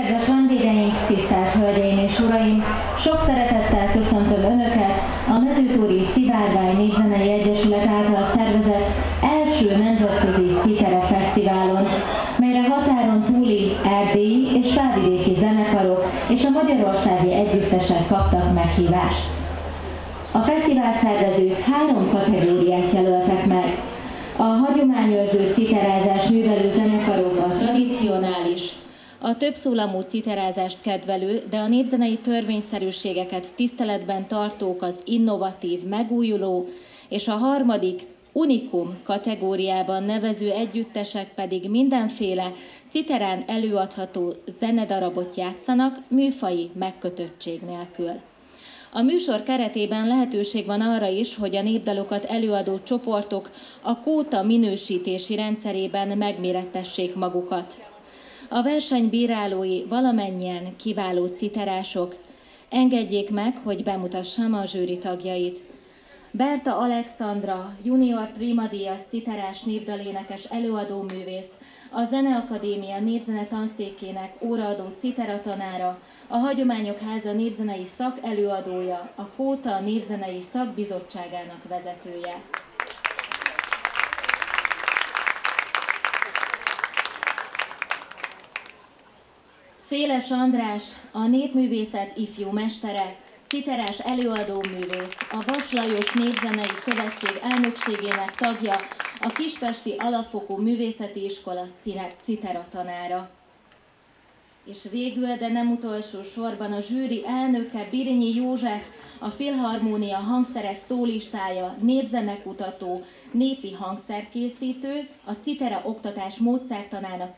Kedves vendégeink, tisztelt Hölgyeim és Uraim! Sok szeretettel köszöntöm Önöket a Mezőtúri Szivárvány Népzenei Egyesület által szervezett első nemzetközi Citere Fesztiválon, melyre határon túli erdélyi és felvidéki zenekarok és a magyarországi együttesek kaptak meghívást. A fesztivál szervezők három kategóriát jelöltek meg. A hagyományőrző citerázás művelő a többszólamú citerázást kedvelő, de a népzenei törvényszerűségeket tiszteletben tartók az innovatív, megújuló, és a harmadik unikum kategóriában nevező együttesek pedig mindenféle citerán előadható zenedarabot játszanak műfai megkötöttség nélkül. A műsor keretében lehetőség van arra is, hogy a népdalokat előadó csoportok a kóta minősítési rendszerében megmérettessék magukat. A verseny bírálói valamennyien kiváló citerások. Engedjék meg, hogy bemutassam a zsűri tagjait. Berta Alexandra, junior primadíjas citerás népdalénekes előadóművész, a Zeneakadémia népzene tanszékének óraadó citera tanára, a Hagyományok Háza népzenei szak előadója, a Kóta népzenei szakbizottságának vezetője. Széles András, a népművészet ifjú mestere, Kiterás előadóművész, a Vas Lajos Népzenei Szövetség elnökségének tagja, a Kispesti Alapfokú Művészeti Iskola citera tanára. És végül, de nem utolsó sorban a zsűri elnöke Birinyi József, a Filharmónia hangszeres szólistája, népzenekutató, népi hangszerkészítő, a Citera oktatás módszertanának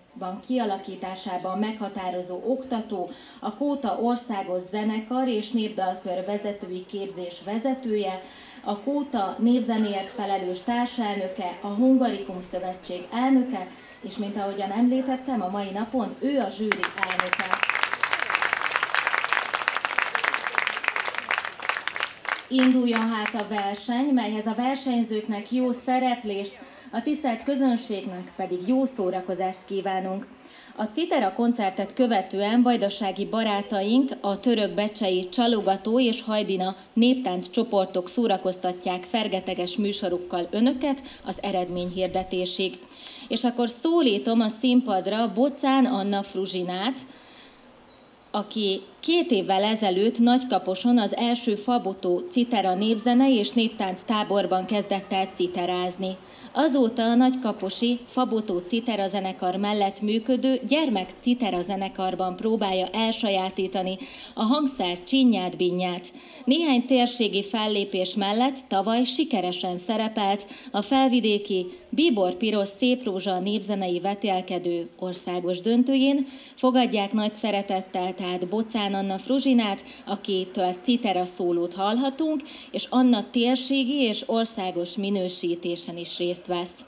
kialakításában meghatározó oktató, a Kóta Országos Zenekar és Népdalkör vezetői képzés vezetője, a Kóta névzenéért felelős társelnöke, a Hungarikum Szövetség elnöke, és mint ahogyan említettem, a mai napon ő a zsűri elnöke. Induljon hát a verseny, melyhez a versenyzőknek jó szereplést, a tisztelt közönségnek pedig jó szórakozást kívánunk. A Citera koncertet követően vajdasági barátaink a török becsei csalogató és hajdina néptánc csoportok szórakoztatják fergeteges műsorukkal önöket az eredmény hirdetésig. És akkor szólítom a színpadra Bocán Anna Fruzsinát, aki két évvel ezelőtt Nagykaposon az első Fabotó Citera népzene és néptánc táborban kezdett el citerázni. Azóta a Nagykaposi Fabotó Citera zenekar mellett működő gyermek Citera zenekarban próbálja elsajátítani a hangszer csinyát binyát. Néhány térségi fellépés mellett tavaly sikeresen szerepelt a felvidéki Bíbor Piros Szép Rózsa népzenei vetélkedő országos döntőjén. Fogadják nagy szeretettel tehát Bocán Anna Fruzsinát, akitől Citera szólót hallhatunk, és Anna térségi és országos minősítésen is részt vesz.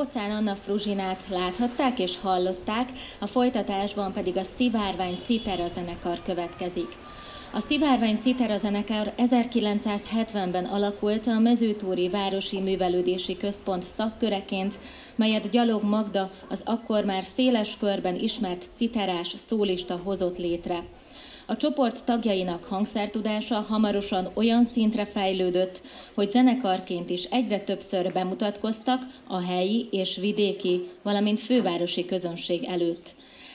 Bocán Anna Fruzsinát láthatták és hallották, a folytatásban pedig a Szivárvány Citera zenekar következik. A Szivárvány Citera zenekar 1970-ben alakult a Mezőtúri Városi Művelődési Központ szakköreként, melyet Gyalog Magda, az akkor már széles körben ismert citerás szólista hozott létre. A csoport tagjainak hangszertudása hamarosan olyan szintre fejlődött, hogy zenekarként is egyre többször bemutatkoztak a helyi és vidéki, valamint fővárosi közönség előtt.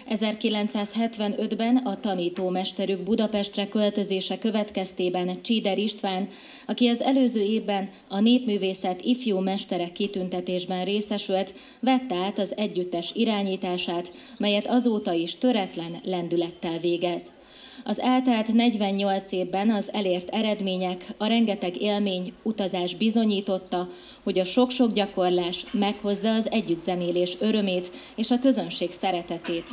1975-ben a tanítómesterük Budapestre költözése következtében Csíder István, aki az előző évben a Népművészet ifjú mestere kitüntetésben részesült, vette át az együttes irányítását, melyet azóta is töretlen lendülettel végez. Az eltelt 48 évben az elért eredmények, a rengeteg élmény, utazás bizonyította, hogy a sok-sok gyakorlás meghozza az együttzenélés örömét és a közönség szeretetét.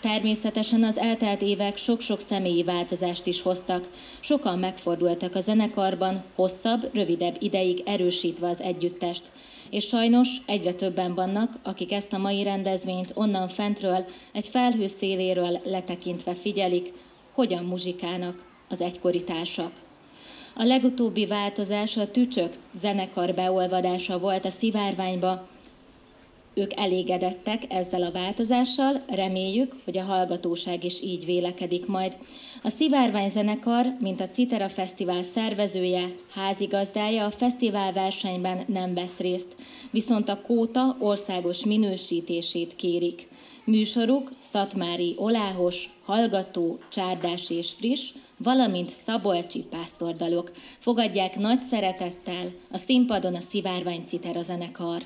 Természetesen az eltelt évek sok-sok személyi változást is hoztak. Sokan megfordultak a zenekarban, hosszabb, rövidebb ideig erősítve az együttest. És sajnos egyre többen vannak, akik ezt a mai rendezvényt onnan fentről, egy felhő széléről letekintve figyelik, hogyan muzsikálnak az egykori társak. A legutóbbi változás a Tücsök zenekar beolvadása volt a szivárványba, ők elégedettek ezzel a változással, reméljük, hogy a hallgatóság is így vélekedik majd. A Szivárvány zenekar, mint a Citera Fesztivál szervezője, házigazdája a fesztivál versenyben nem vesz részt, viszont a kóta országos minősítését kérik. Műsoruk Szatmári Oláhos, Hallgató, Csárdás és Friss, valamint Szabolcsi pásztordalok fogadják nagy szeretettel a színpadon a Szivárvány Citera zenekar.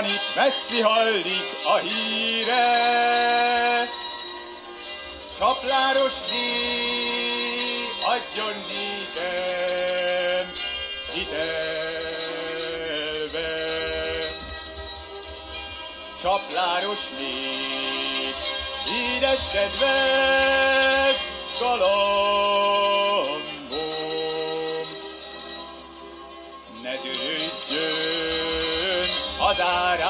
Van itt, messzi hallik a híre. Csapláros díj adjon nékem hitelbe. Csapláros nép, édes kedves galambom, da da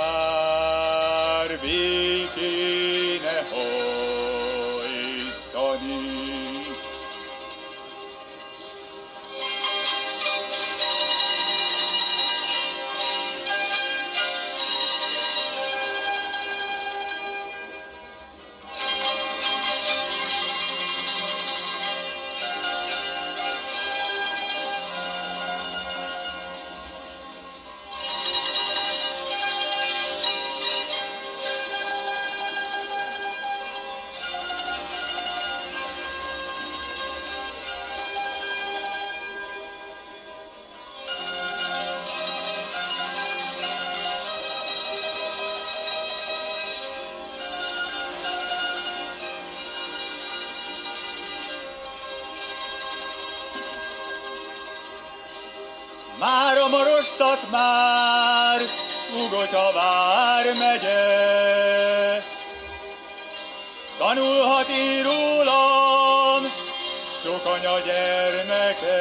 Ugocsa vár megye. Tanulhat rólam, sok anya gyermeke.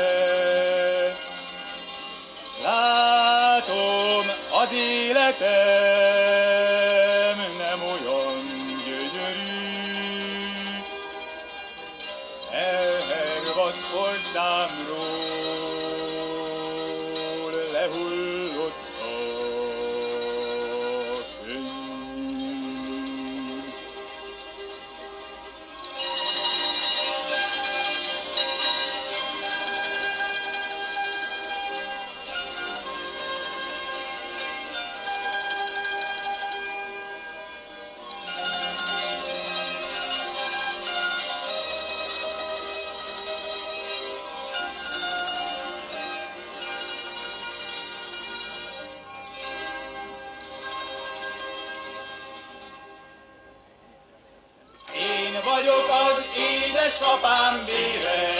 Látom, az életem nem olyan gyönyörű. Elhervad portámról vagyok az édesapám vérese,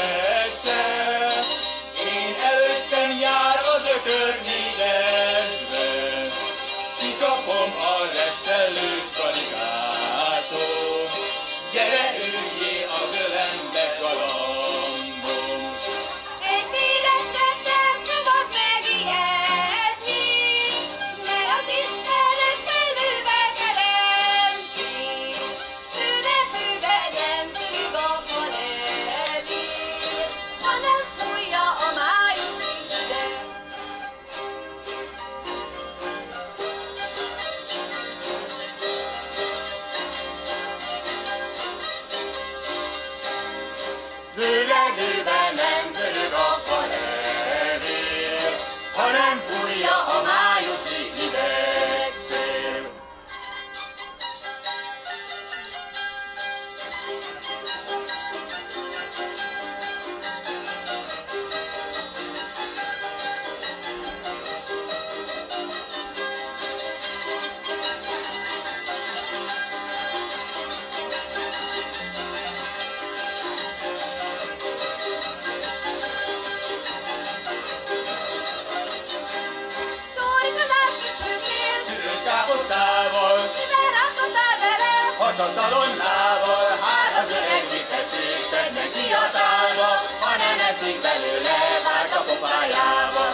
vele, Hasasszalonnával, hát az öreg mit teszik, tegnek kiatálva, ha nem eszik belőle, vált a pofájába.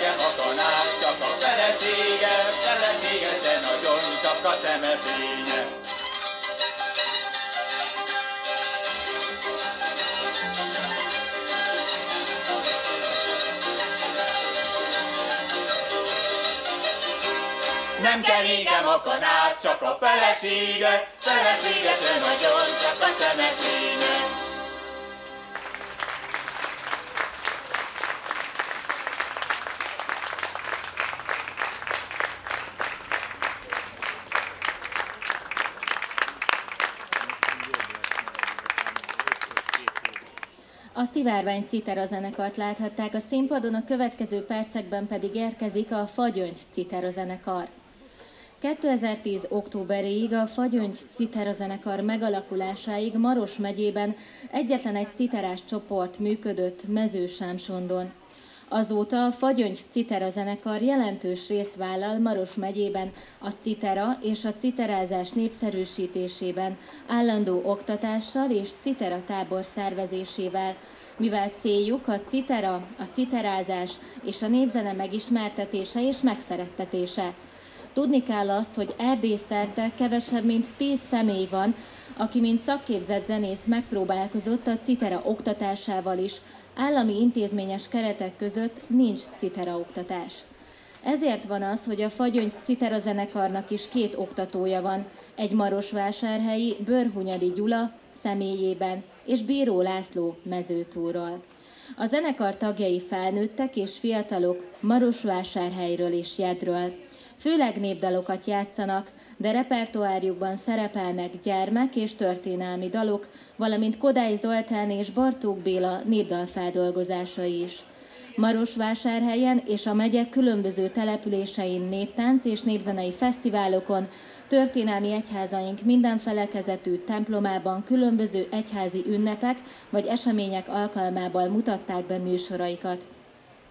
Csak a a a a felesége, felesége, de nagyon csak a szeme. Nem kell nékem a kanász, csak a felesége, felesége, de nagyon csak a szeme fénye. A Szivárvány Citera zenekart láthatták a színpadon, a következő percekben pedig érkezik a Fagyöngy Citera zenekar. 2010. októberéig a Fagyöngy Citera zenekar megalakulásáig Maros megyében egyetlen egy citerás csoport működött Mezősámsondon. Azóta a Fagyöngy Citera zenekar jelentős részt vállal Maros megyében a citera és a citerázás népszerűsítésében, állandó oktatással és citera tábor szervezésével, mivel céljuk a citera, a citerázás és a népzene megismertetése és megszerettetése. Tudni kell azt, hogy Erdély szerte kevesebb, mint tíz személy van, aki mint szakképzett zenész megpróbálkozott a citera oktatásával is, állami intézményes keretek között nincs citera oktatás. Ezért van az, hogy a Fagyöngy Citera zenekarnak is két oktatója van, egy marosvásárhelyi Bőrhunyadi Gyula személyében, és Bíró László mezőtúról. A zenekar tagjai felnőttek és fiatalok Marosvásárhelyről és Jedről. Főleg népdalokat játszanak, de repertoárjukban szerepelnek gyermek és történelmi dalok, valamint Kodály Zoltán és Bartók Béla népdalfeldolgozásai is. Marosvásárhelyen és a megye különböző településein néptánc és népzenei fesztiválokon, történelmi egyházaink minden felekezetű templomában különböző egyházi ünnepek vagy események alkalmával mutatták be műsoraikat.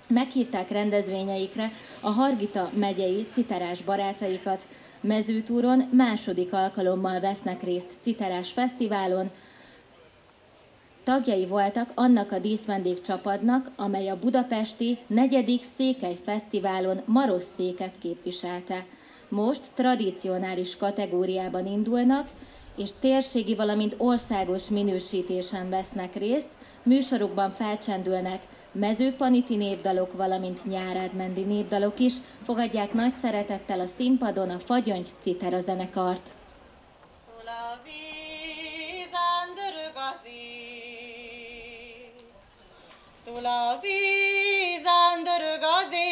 Meghívták rendezvényeikre a Hargita megyei citerás barátaikat, Mezőtúron második alkalommal vesznek részt Citerás Fesztiválon, Tagjai voltak annak a díszvendég csapadnak, amely a budapesti negyedik Székely Fesztiválon Maros széket képviselte. Most tradicionális kategóriában indulnak, és térségi, valamint országos minősítésen vesznek részt, műsorokban felcsendülnek mezőpaniti népdalok, valamint nyárádmendi népdalok is fogadják nagy szeretettel a színpadon a Fagyöngy Citera zenekart. Tula vízán dörög az ég, Tula vízán dörög az ég,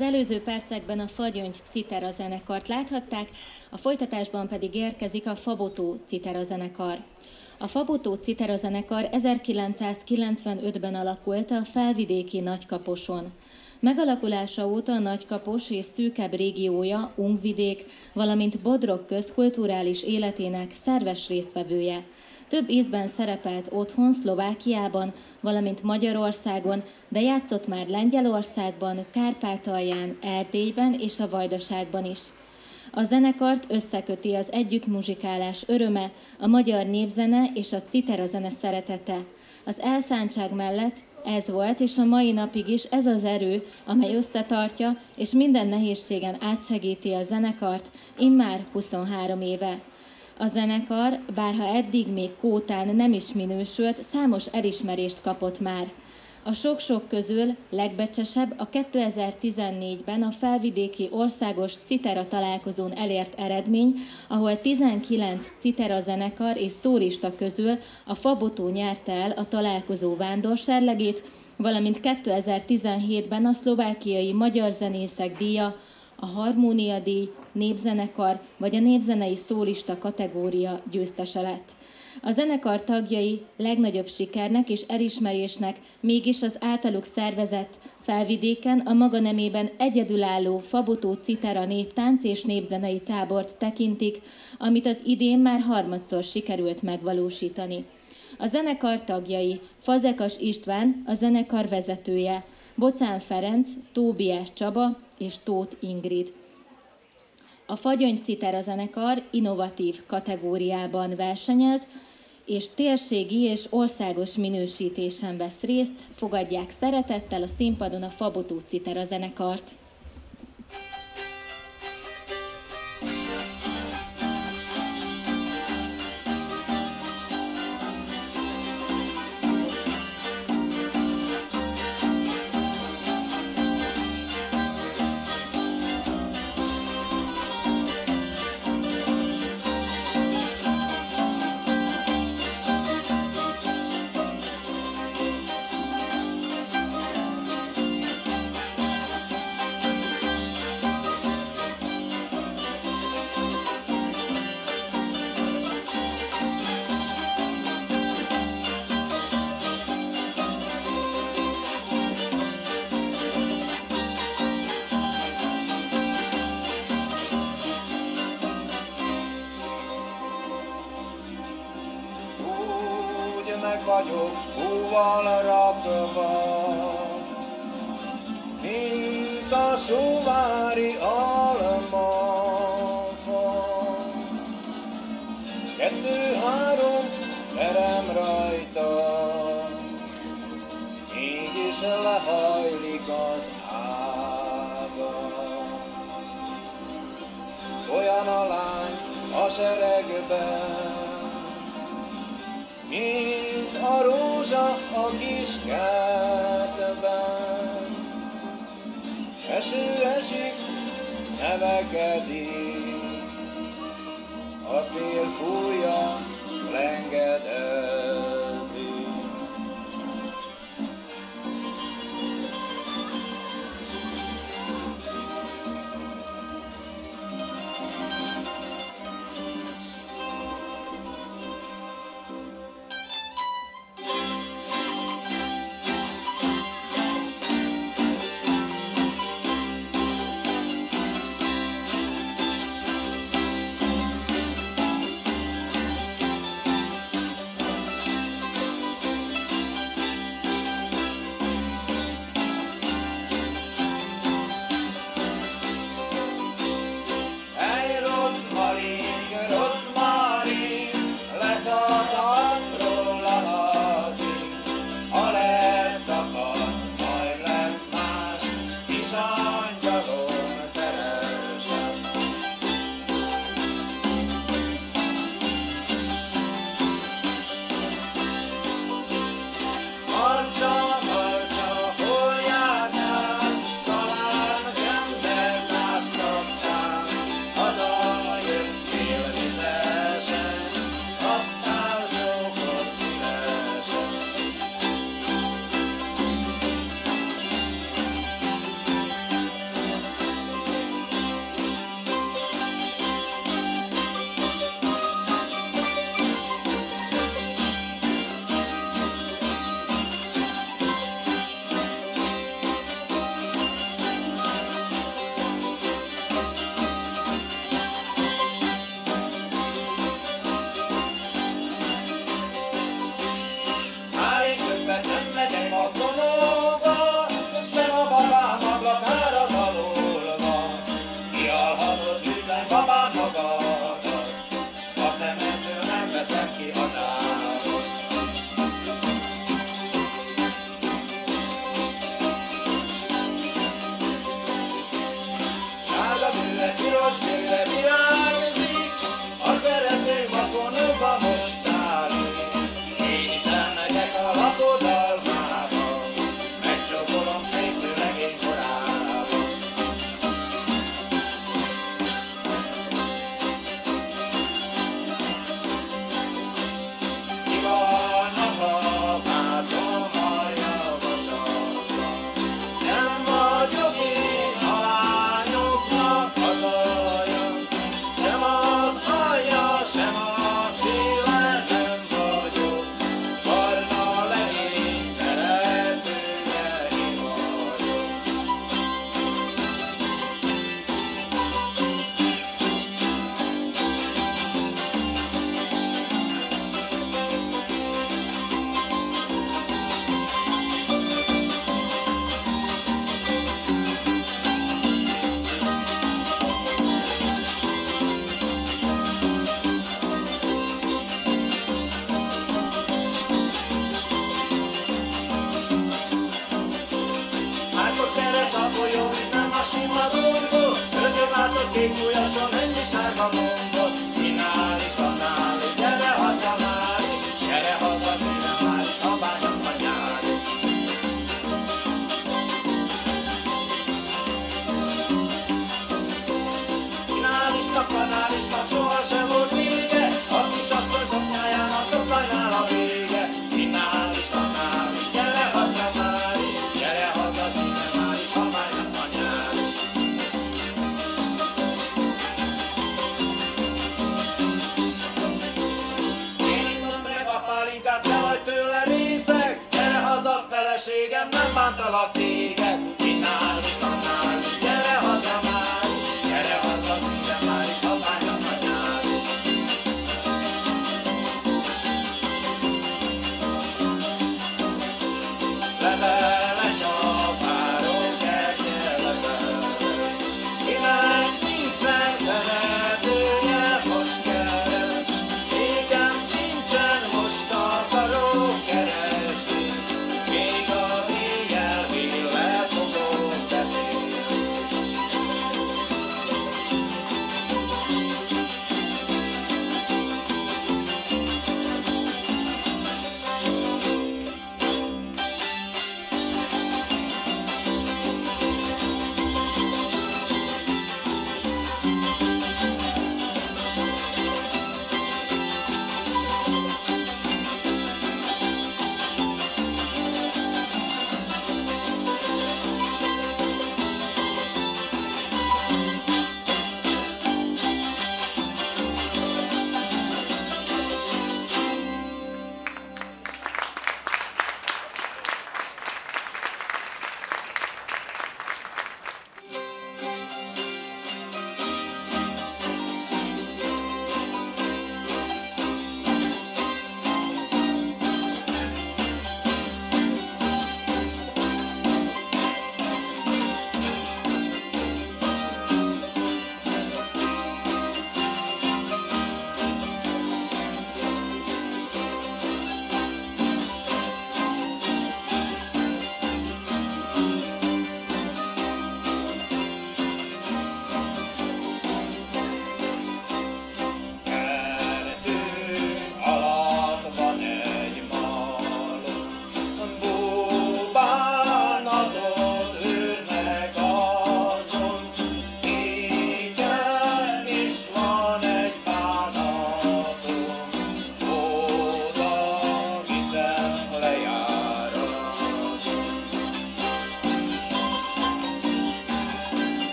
Az előző percekben a Fagyöngy Citera zenekart láthatták, a folytatásban pedig érkezik a Fabotó Citera zenekar. A Fabotó Citera zenekar 1995-ben alakult a felvidéki Nagykaposon. Megalakulása óta Nagykapos és szűkebb régiója, Ungvidék, valamint Bodrog közkulturális életének szerves résztvevője. Több ízben szerepelt otthon, Szlovákiában, valamint Magyarországon, de játszott már Lengyelországban, Kárpátalján, Erdélyben és a Vajdaságban is. A zenekart összeköti az együttmuzsikálás öröme, a magyar népzene és a citera zene szeretete. Az elszántság mellett ez volt, és a mai napig is ez az erő, amely összetartja, és minden nehézségen átsegíti a zenekart, immár 23 éve. A zenekar, bárha eddig még kótán nem is minősült, számos elismerést kapott már. A sok-sok közül legbecsesebb a 2014-ben a felvidéki országos Citera találkozón elért eredmény, ahol 19 Citera zenekar és szórista közül a Fabotó nyerte el a találkozó vándorserlegét, valamint 2017-ben a szlovákiai magyar zenészek díja, a Harmónia díj, népzenekar vagy a népzenei szólista kategória győztese lett. A zenekar tagjai legnagyobb sikernek és elismerésnek mégis az általuk szervezett felvidéken a maga nemében egyedülálló Fabotó Citera néptánc és népzenei tábort tekintik, amit az idén már harmadszor sikerült megvalósítani. A zenekar tagjai Fazekas István, a zenekar vezetője, Bocán Ferenc, Tóbiás Csaba és Tóth Ingrid. A Fagyony Citera zenekar innovatív kategóriában versenyez, és térségi és országos minősítésen vesz részt, fogadják szeretettel a színpadon a Fabotó Citera zenekart.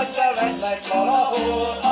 vagy te veszlek valahol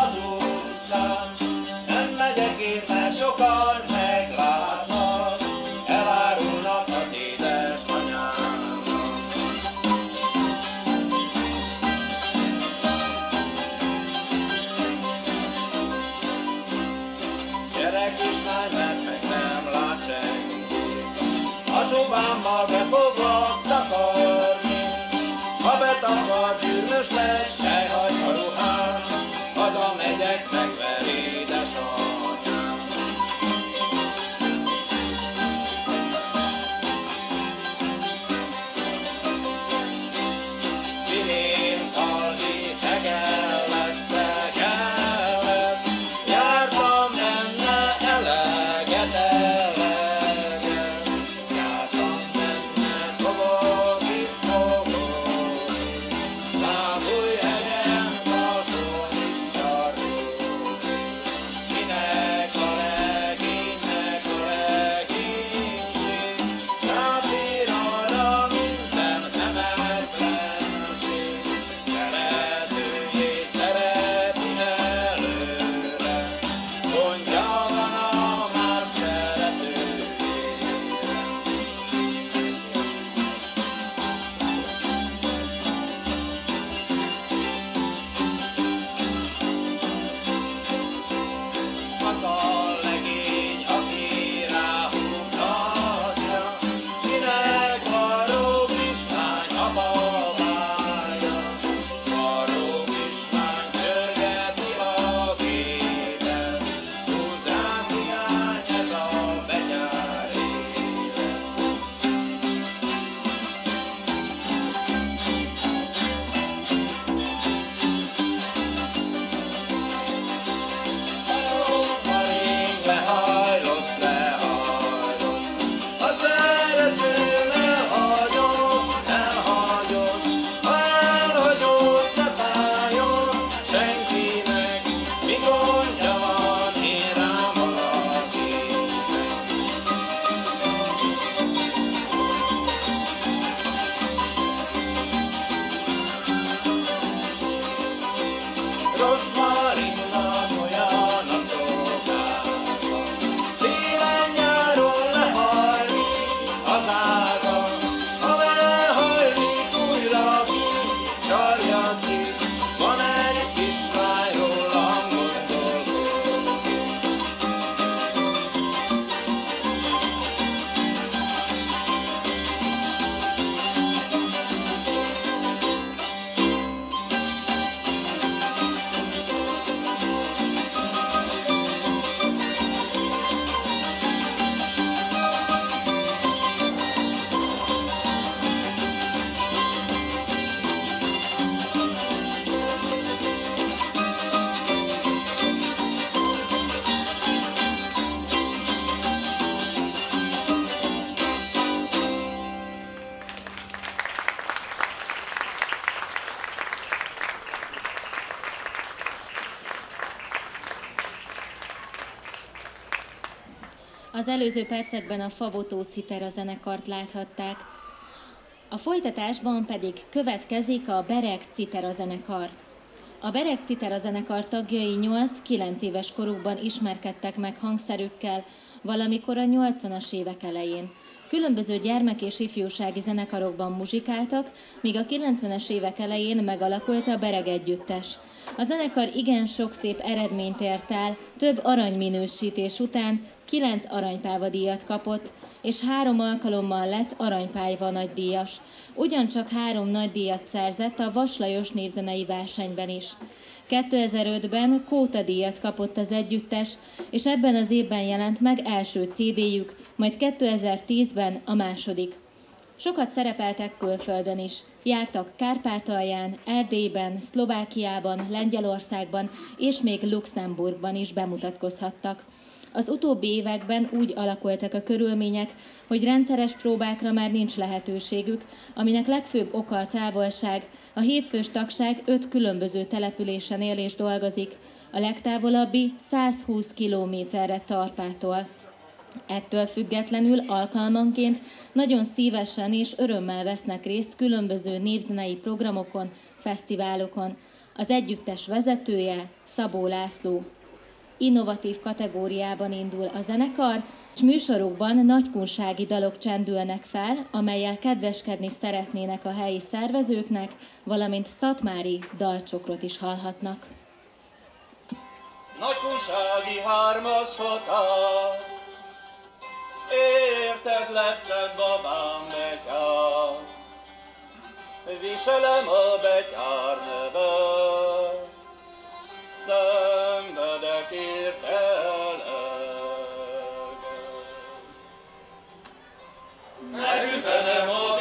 előző percekben a Fabotó Citera zenekart láthatták, a folytatásban pedig következik a Berek Citera zenekar. A Berek Citera zenekar tagjai 8-9 éves korukban ismerkedtek meg hangszerükkel, valamikor a 80-as évek elején. Különböző gyermek és ifjúsági zenekarokban muzsikáltak, míg a 90-es évek elején megalakult a Bereg Együttes. A zenekar igen sok szép eredményt ért el, több aranyminősítés után kilenc aranypávadíjat kapott, és három alkalommal lett aranypályva nagydíjas. Ugyancsak három nagydíjat szerzett a Vaslajos névzenei versenyben is. 2005-ben Kóta díjat kapott az együttes, és ebben az évben jelent meg első CD-jük, majd 2010-ben a második. Sokat szerepeltek külföldön is. Jártak Kárpátalján, Erdélyben, Szlovákiában, Lengyelországban és még Luxemburgban is bemutatkozhattak. Az utóbbi években úgy alakultak a körülmények, hogy rendszeres próbákra már nincs lehetőségük, aminek legfőbb oka a távolság. A hétfős tagság öt különböző településen él és dolgozik, a legtávolabbi 120 kilométerre Tarpától. Ettől függetlenül alkalmanként nagyon szívesen és örömmel vesznek részt különböző névzenei programokon, fesztiválokon. Az együttes vezetője Szabó László. Innovatív kategóriában indul a zenekar, és műsorokban nagykunsági dalok csendülnek fel, amelyel kedveskedni szeretnének a helyi szervezőknek, valamint szatmári dalcsokrot is hallhatnak. Nagykunsági hármas határ, Érted lettem babám betyár, Viselem a betyár nevet, Szenvedek értelek. Megüzenem a